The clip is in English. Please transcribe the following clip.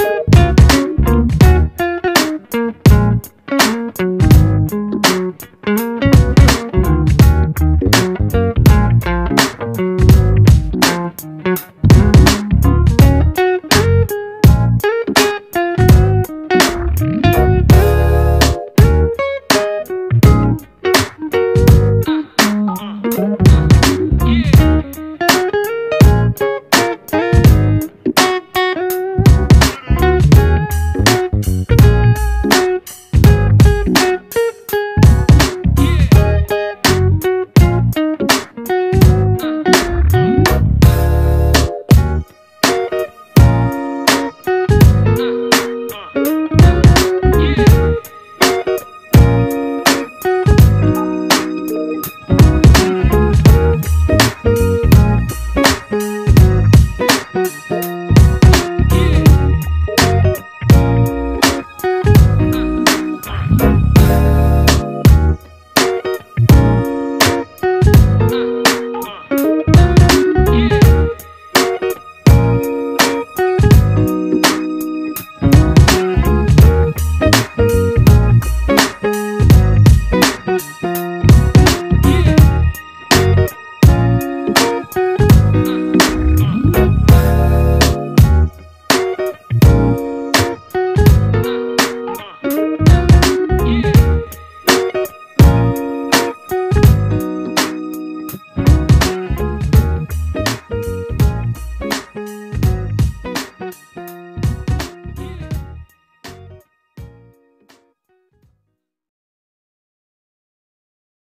you.